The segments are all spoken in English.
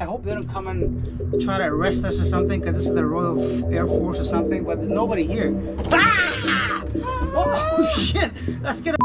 I hope they don't come and try to arrest us or something because this is the Royal Air Force or something, but there's nobody here. Ah! Oh shit! Let's get a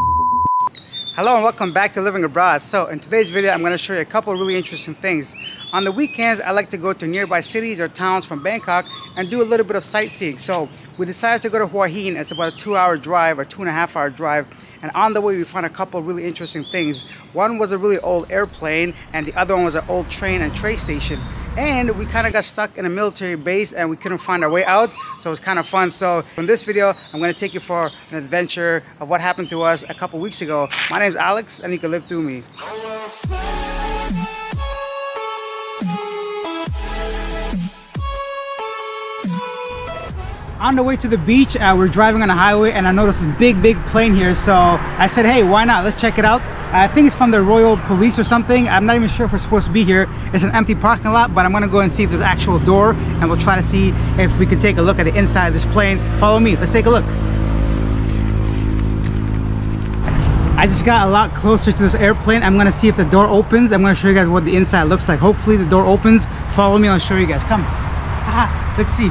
Hello and welcome back to Living Abroad. So in today's video, I'm going to show you a couple really interesting things. On the weekends, I like to go to nearby cities or towns from Bangkok and do a little bit of sightseeing. So we decided to go to Hua Hin. It's about a two hour drive or two and a half hour drive and on the way, we found a couple really interesting things. One was a really old airplane, and the other one was an old train and train station. And we kind of got stuck in a military base and we couldn't find our way out. So it was kind of fun. So in this video, I'm going to take you for an adventure of what happened to us a couple weeks ago. My name is Alex, and you can live through me. On the way to the beach uh, we're driving on a highway and I noticed this big big plane here. So I said hey why not? Let's check it out. I think it's from the Royal Police or something. I'm not even sure if we're supposed to be here. It's an empty parking lot but I'm gonna go and see if there's actual door and we'll try to see if we can take a look at the inside of this plane. Follow me. Let's take a look. I just got a lot closer to this airplane. I'm gonna see if the door opens. I'm gonna show you guys what the inside looks like. Hopefully the door opens. Follow me I'll show you guys. Come. Let's see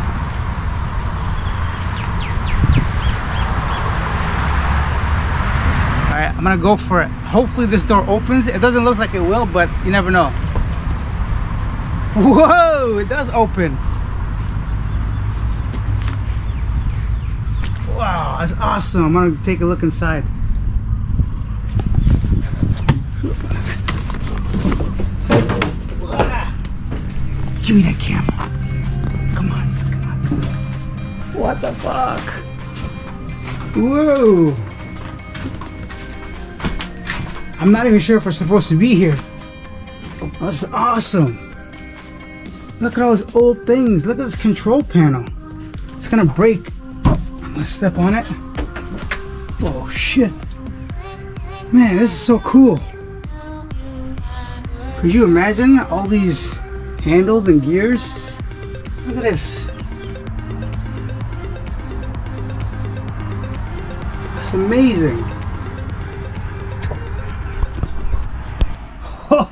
I'm gonna go for it. Hopefully this door opens. It doesn't look like it will, but you never know. Whoa, it does open. Wow, that's awesome. I'm gonna take a look inside. Give me that camera. Come on, come on. What the fuck? Whoa. I'm not even sure if we're supposed to be here. That's awesome. Look at all these old things. Look at this control panel. It's gonna break. I'm gonna step on it. Oh shit. Man, this is so cool. Could you imagine all these handles and gears? Look at this. That's amazing.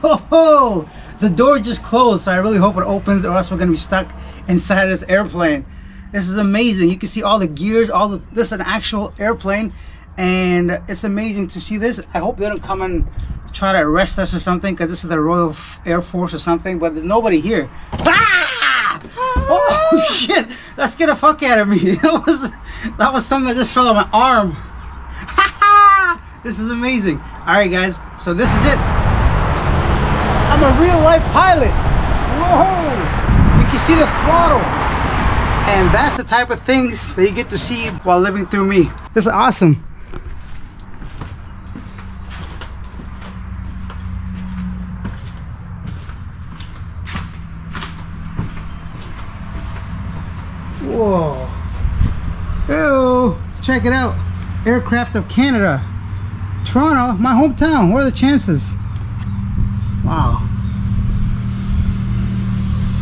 Oh, the door just closed, so I really hope it opens or else we're gonna be stuck inside this airplane. This is amazing. You can see all the gears, all the, this is an actual airplane and it's amazing to see this. I hope they don't come and try to arrest us or something because this is the Royal Air Force or something, but there's nobody here. Ah! Oh shit, that scared the fuck out of me. That was, that was something that just fell on my arm. this is amazing. All right guys, so this is it. I'm a real life pilot. Whoa! You can see the throttle. And that's the type of things that you get to see while living through me. This is awesome. Whoa. Ew. Check it out. Aircraft of Canada. Toronto, my hometown. What are the chances? Wow.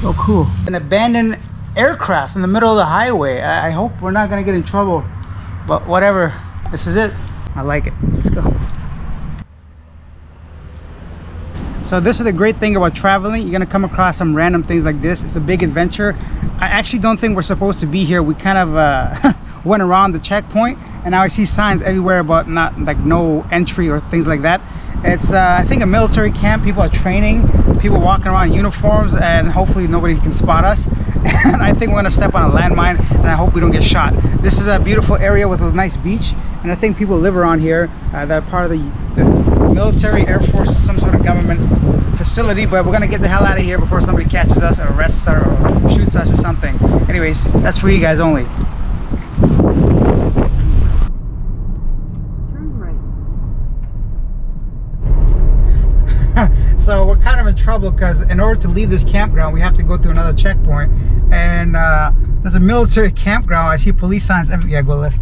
So cool. An abandoned aircraft in the middle of the highway. I, I hope we're not gonna get in trouble, but whatever. This is it. I like it. Let's go. So this is the great thing about traveling. You're gonna come across some random things like this. It's a big adventure. I actually don't think we're supposed to be here. We kind of uh, went around the checkpoint and now I see signs everywhere about not like no entry or things like that. It's, uh, I think, a military camp. People are training, people walking around in uniforms, and hopefully nobody can spot us. and I think we're gonna step on a landmine, and I hope we don't get shot. This is a beautiful area with a nice beach, and I think people live around here. Uh, that part of the, the military, Air Force, some sort of government facility, but we're gonna get the hell out of here before somebody catches us or arrests us or shoots us or something. Anyways, that's for you guys only. So we're kind of in trouble because in order to leave this campground we have to go through another checkpoint. And uh, there's a military campground. I see police signs every yeah go left.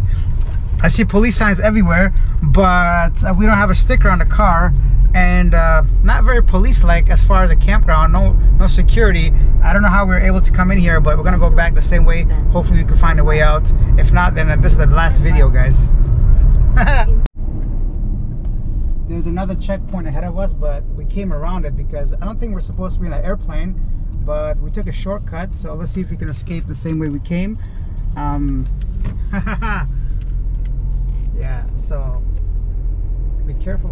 I see police signs everywhere but uh, we don't have a sticker on the car. And uh, not very police-like as far as a campground. No no security. I don't know how we are able to come in here but we're gonna go back the same way. Hopefully we can find a way out. If not then this is the last video guys there's another checkpoint ahead of us, but we came around it because I don't think we're supposed to be in an airplane, but we took a shortcut. So let's see if we can escape the same way we came. Um, yeah, so be careful.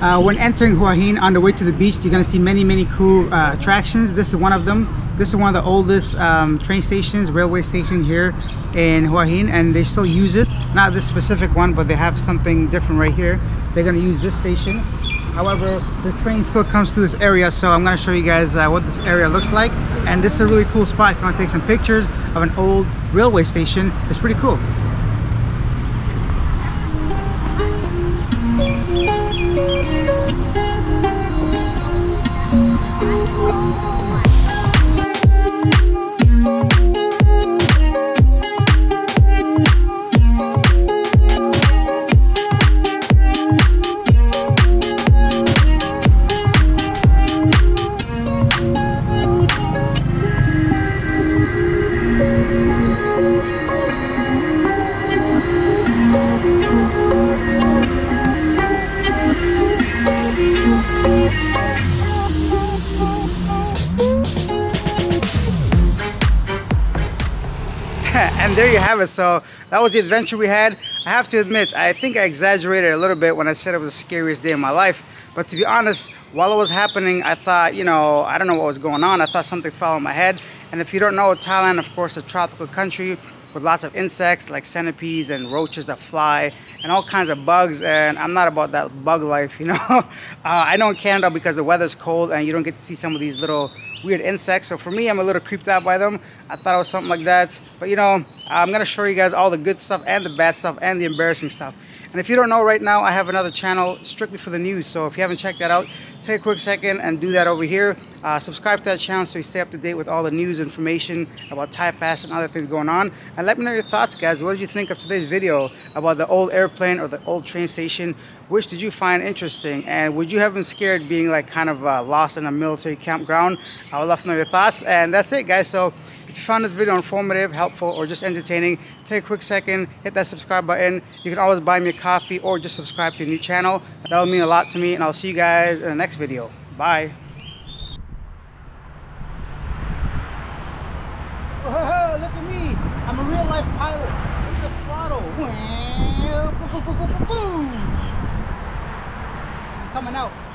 Uh, when entering Hua Hin on the way to the beach, you're gonna see many, many cool uh, attractions. This is one of them. This is one of the oldest um, train stations, railway station here in Hua Hin, and they still use it. Not this specific one, but they have something different right here. They're gonna use this station. However, the train still comes to this area, so I'm gonna show you guys uh, what this area looks like. And this is a really cool spot if you wanna take some pictures of an old railway station. It's pretty cool. and there you have it. So that was the adventure we had. I have to admit i think i exaggerated a little bit when i said it was the scariest day of my life. But to be honest while it was happening i thought you know i don't know what was going on. I thought something fell on my head. And if you don't know thailand of course is a tropical country with lots of insects like centipedes and roaches that fly and all kinds of bugs. And i'm not about that bug life you know? Uh, i know in canada because the weather's cold and you don't get to see some of these little weird insects. So for me, I'm a little creeped out by them. I thought it was something like that. But you know, I'm gonna show you guys all the good stuff and the bad stuff and the embarrassing stuff. And if you don't know right now, I have another channel strictly for the news. So if you haven't checked that out, take a quick second and do that over here. Uh, subscribe to that channel so you stay up to date with all the news information about Thai Pass and other things going on. And let me know your thoughts, guys. What did you think of today's video about the old airplane or the old train station? Which did you find interesting? And would you have been scared being like kind of uh, lost in a military campground? I would love to know your thoughts. And that's it, guys. So if you found this video informative, helpful, or just entertaining, take a quick second, hit that subscribe button. You can always buy me a coffee or just subscribe to a new channel. That'll mean a lot to me, and I'll see you guys in the next video. Bye. Oh, Whoa, look at me. I'm a real life pilot. Look at the throttle. Coming out.